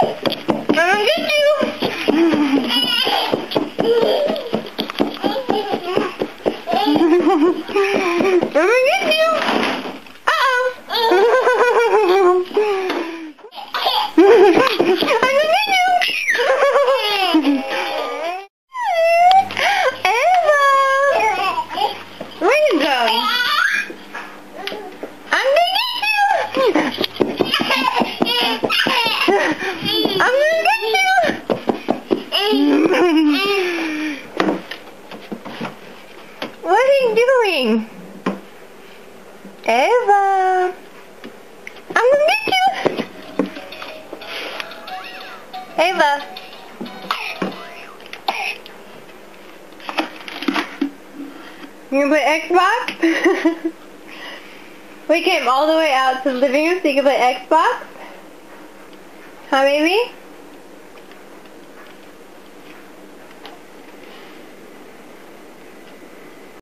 Gonna get you. Get you. Uh-oh. Gonna get you. Ava. Where you going? I'm gonna get you. I'm gonna get you. what are you doing? Ava. I'm gonna get you. Ava. You play Xbox? we came all the way out to the living room so you can play Xbox? Huh, baby?